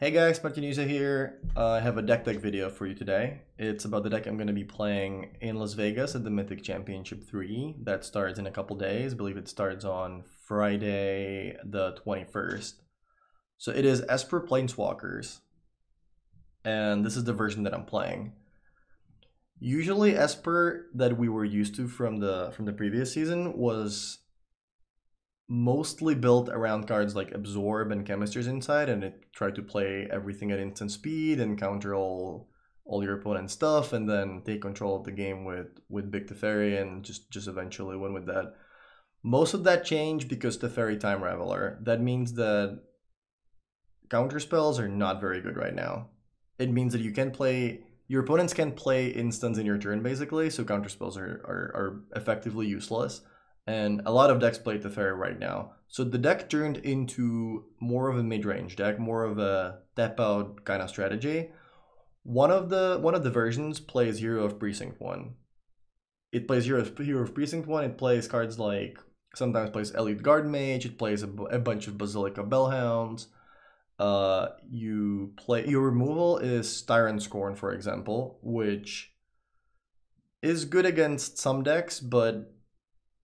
Hey guys, Martin Juza here. Uh, I have a deck tech video for you today. It's about the deck I'm going to be playing in Las Vegas at the Mythic Championship 3. That starts in a couple days. I believe it starts on Friday the 21st. So it is Esper Planeswalkers. And this is the version that I'm playing. Usually Esper that we were used to from the from the previous season was mostly built around cards like Absorb and Chemister's Insight, and it tried to play everything at instant speed and counter all all your opponent's stuff, and then take control of the game with with Big Teferi and just just eventually win with that. Most of that changed because Teferi Time Raveler. That means that counter spells are not very good right now. It means that you can play your opponents can play instants in your turn basically, so counter spells are, are, are effectively useless and a lot of decks play Teferi right now. So the deck turned into more of a mid-range deck, more of a tap out kind of strategy. One of the one of the versions plays Hero of Precinct One. It plays Hero of, Hero of Precinct One. It plays cards like sometimes plays Elite Guard Mage. It plays a, a bunch of Basilica Bell-Haunts. Uh, you play your removal is Tyrant Scorn, for example, which is good against some decks, but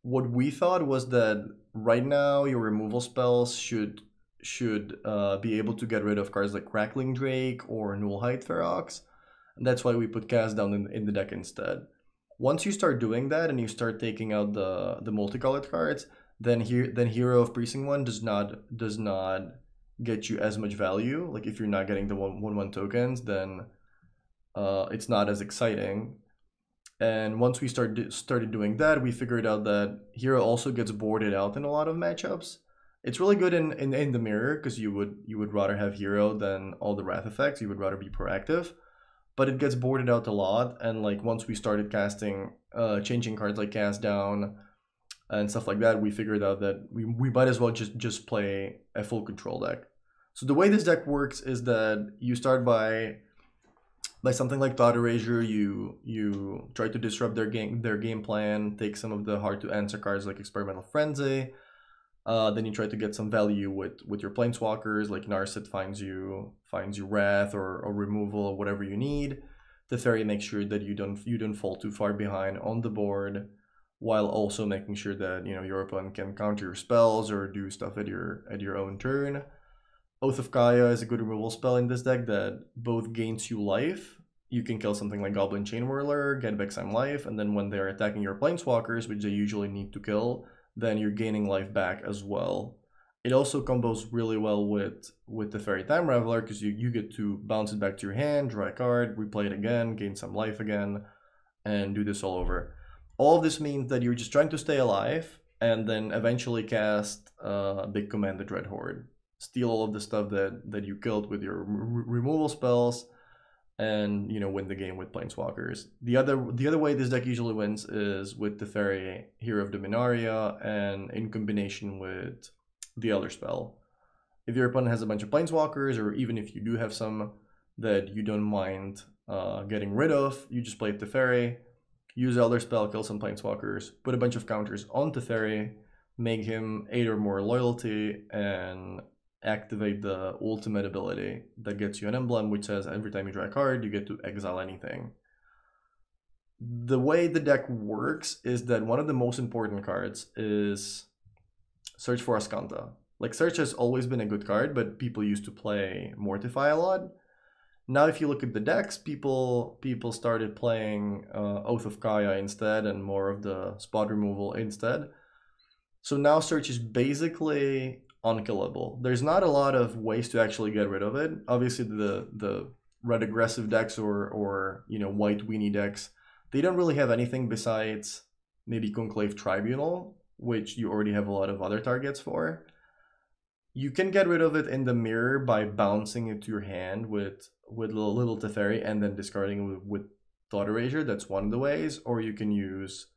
what we thought was that right now your removal spells should should uh, be able to get rid of cards like Crackling Drake or Nullhide Ferox. And that's why we put Cast down in, in the deck instead. Once you start doing that and you start taking out the the multicolored cards, then here then Hero of Precinct One does not does not get you as much value. Like if you're not getting the one one one tokens, then uh, it's not as exciting. And once we started started doing that, we figured out that Hero also gets boarded out in a lot of matchups. It's really good in, in, in the mirror because you would you would rather have Hero than all the Wrath effects. You would rather be proactive. But it gets boarded out a lot, and like once we started casting, uh, changing cards like cast down and stuff like that, we figured out that we, we might as well just just play a full control deck. So the way this deck works is that you start by by something like Thought Erasure, you you try to disrupt their game their game plan, take some of the hard to answer cards like Experimental Frenzy. Uh, then you try to get some value with with your planeswalkers, like Narset finds you finds you Wrath or, or removal or whatever you need. The Teferi makes sure that you don't you don't fall too far behind on the board, while also making sure that you know your opponent can counter your spells or do stuff at your at your own turn. Oath of Kaya is a good removal spell in this deck that both gains you life. You can kill something like Goblin Chainwhirler, get back some life, and then when they're attacking your planeswalkers, which they usually need to kill, then you're gaining life back as well. It also combos really well with with Teferi Time Raveler because you, you get to bounce it back to your hand, draw a card, replay it again, gain some life again, and do this all over. All of this means that you're just trying to stay alive and then eventually cast uh, Big Command the Dreadhorde steal all of the stuff that that you killed with your removal spells and you know win the game with planeswalkers. The other the other way this deck usually wins is with Teferi hero of dominaria and in combination with the Elderspell. If your opponent has a bunch of planeswalkers or even if you do have some that you don't mind uh, getting rid of you just play Teferi, use Elderspell, kill some Planeswalkers, put a bunch of counters on the Teferi, make him 8 or more loyalty, and activate the ultimate ability that gets you an emblem which says every time you draw a card you get to exile anything. The way the deck works is that one of the most important cards is search for Azcanta like search has always been a good card but people used to play mortify a lot. Now if you look at the decks people people started playing uh, oath of kaya instead and more of the spot removal instead. So now search is basically unkillable. There's not a lot of ways to actually get rid of it. Obviously, the the red aggressive decks or or you know white weenie decks, they don't really have anything besides maybe Conclave Tribunal, which you already have a lot of other targets for. You can get rid of it in the mirror by bouncing it to your hand with with little, little Teferi and then discarding it with, with Thought Erasure. That's one of the ways. Or you can use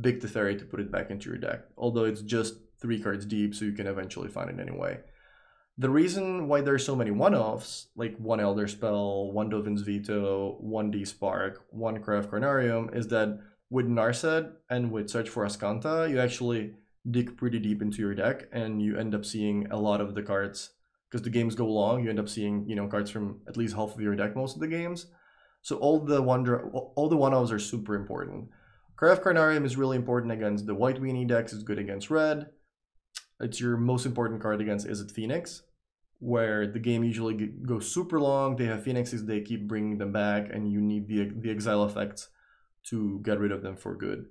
Big Teferi to put it back into your deck. Although it's just three cards deep, so you can eventually find it anyway. The reason why there's so many one-offs, like one Elderspell, one Dovin's Veto, one Despark, one of Carnarium, is that with Narset and with Search for Azcanta, you actually dig pretty deep into your deck and you end up seeing a lot of the cards because the games go long. You end up seeing you know cards from at least half of your deck most of the games. So all the wonder all the one ofs are super important. Of Carnarium is really important against the white weenie decks. It's good against red. It's your most important card against Izzet Phoenix, where the game usually goes super long. They have phoenixes, they keep bringing them back, and you need the the exile effects to get rid of them for good.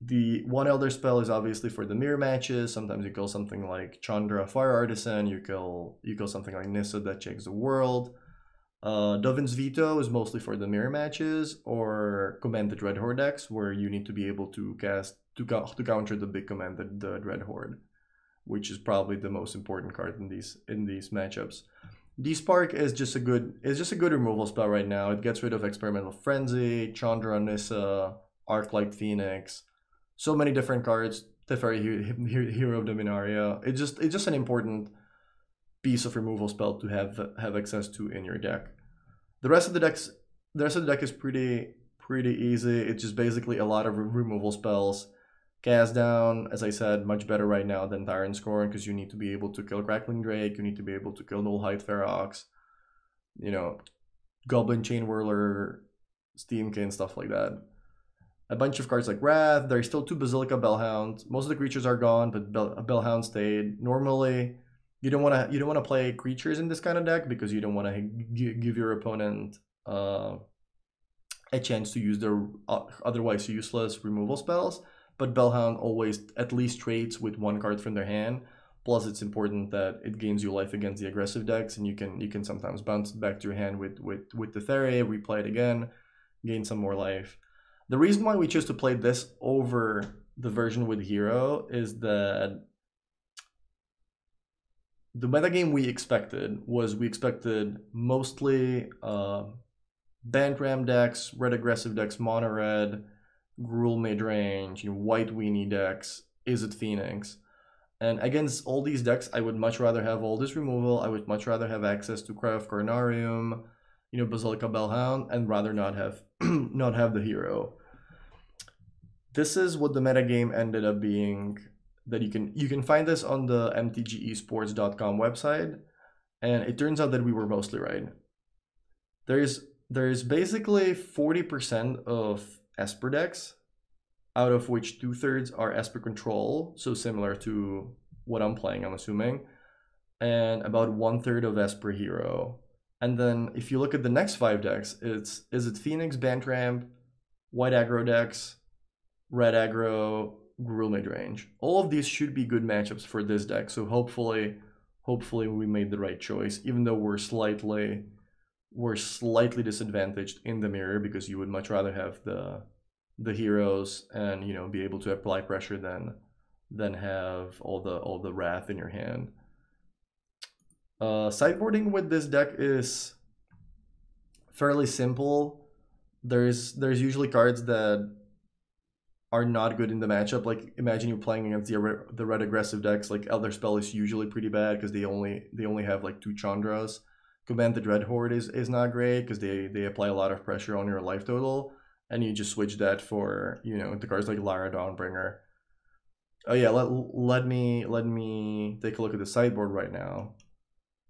The one Elderspell is obviously for the mirror matches. Sometimes you kill something like Chandra Fire Artisan, you kill you kill something like Nissa that checks the world. Uh, Dovin's Veto is mostly for the mirror matches or command the Dread Horde decks where you need to be able to cast to, to counter the big command the, Dread Horde, which is probably the most important card in these in these matchups. Despark is just a good is just a good removal spell right now. It gets rid of Experimental Frenzy, Chandra Nissa, Arc Arclight Phoenix, so many different cards. Teferi Hero of Dominaria. It's just it's just an important piece of removal spell to have have access to in your deck. The rest of the decks the rest of the deck is pretty pretty easy. It's just basically a lot of removal spells. Cast down, as I said, much better right now than Tyrant Scorn because you need to be able to kill Crackling Drake, you need to be able to kill Nullhide Ferox, you know, Goblin Chainwhirler, Steamkin, stuff like that a bunch of cards like Wrath. There's still two Basilica Bell-Haunts. Most of the creatures are gone, but Bell Bell-Haunt stayed. Normally, you don't want to you don't want to play creatures in this kind of deck because you don't want to give your opponent uh, a chance to use their uh, otherwise useless removal spells. But Bell-Haunt always at least trades with one card from their hand. Plus, it's important that it gains you life against the aggressive decks, and you can you can sometimes bounce it back to your hand with with with the Teferi, replay it again, gain some more life. The reason why we chose to play this over the version with Hero is that the metagame we expected was we expected mostly uh, Bant Ramp decks, red aggressive decks, mono red, Gruul mid range, you know, white weenie decks, Izzet Phoenix. And against all these decks, I would much rather have all this removal. I would much rather have access to Cry of Carnarium, you know, Basilica Bell-Haunt, and rather not have not have the hero this is what the metagame ended up being that you can you can find this on the mtgesports.com website. And it turns out that we were mostly right. There's there's basically 40% of esper decks out of which two-thirds are esper control so similar to what i'm playing i'm assuming and about one-third of esper hero. And then if you look at the next five decks it's Izzet Phoenix Bant Ramp white aggro decks red aggro, Gruul mid range. All of these should be good matchups for this deck, so hopefully hopefully we made the right choice, even though we're slightly we're slightly disadvantaged in the mirror because you would much rather have the the heroes and you know be able to apply pressure than than have all the all the wrath in your hand. Uh, sideboarding with this deck is fairly simple. There's there's usually cards that are not good in the matchup. Like imagine you're playing against the the red aggressive decks. Like Elderspell is usually pretty bad because they only they only have like two Chandras. Command the Dread Horde is, is not great because they they apply a lot of pressure on your life total, and you just switch that for you know the cards like Lyra Dawnbringer. Oh yeah, let let me let me take a look at the sideboard right now.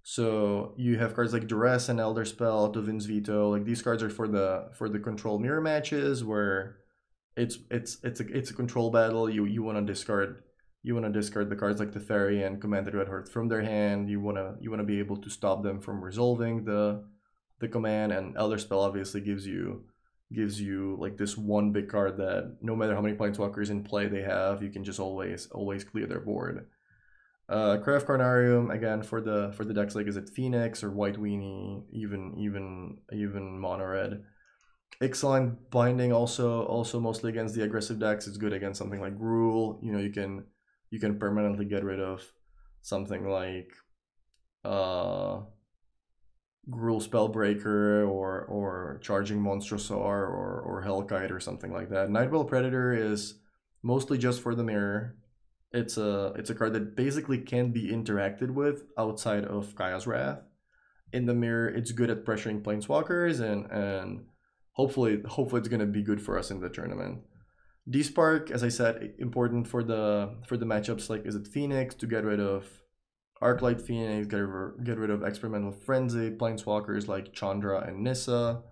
So you have cards like Duress and Elderspell, Dovin's Veto. Like these cards are for the for the control mirror matches where it's it's it's a it's a control battle. You you want to discard you want to discard the cards like the Teferi and Command the Dread Horde from their hand. You wanna you wanna be able to stop them from resolving the the command. And Elderspell obviously gives you gives you like this one big card that no matter how many planeswalkers in play they have, you can just always always clear their board. Uh, of Carnarium again for the for the decks like Izzet Phoenix or White Weenie, even even even Mono Red. Ixalan binding also also mostly against the aggressive decks. It's good against something like Gruul. You know, you can you can permanently get rid of something like uh Gruul Spellbreaker or or Charging Monstrosaur or or Hellkite or something like that. Nightveil Predator is mostly just for the mirror. It's a it's a card that basically can be interacted with outside of Kaya's Wrath. In the mirror, it's good at pressuring planeswalkers and and hopefully hopefully it's going to be good for us in the tournament. Despark, as I said, important for the for the matchups like Izzet Phoenix to get rid of Arclight Phoenix, get, get rid of Experimental Frenzy, Planeswalkers like Chandra and Nissa,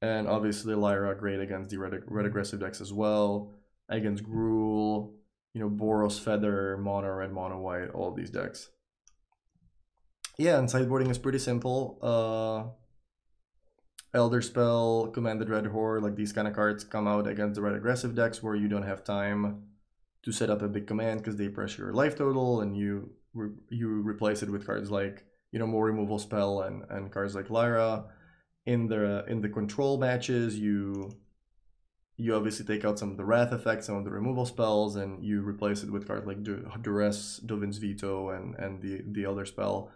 and obviously Lyra great against the red, red aggressive decks as well, against Gruul, you know, Boros Feather, Mono Red, Mono White, all these decks. Yeah, and sideboarding is pretty simple. Uh, Elderspell, Commanded Red Horde, like these kind of cards come out against the red aggressive decks where you don't have time to set up a big command because they press your life total and you re you replace it with cards like you know more removal spell and and cards like Lyra. In the in the control matches, you you obviously take out some of the wrath effects, some of the removal spells, and you replace it with cards like Duress, Dovin's Veto, and and the the other spell.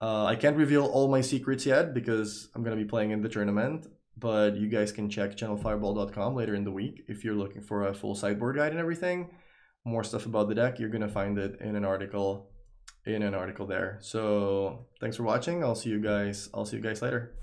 Uh, I can't reveal all my secrets yet because I'm gonna be playing in the tournament, but you guys can check channelfireball.com later in the week if you're looking for a full sideboard guide and everything. More stuff about the deck, you're gonna find it in an article in an article there. So thanks for watching. I'll see you guys. I'll see you guys later.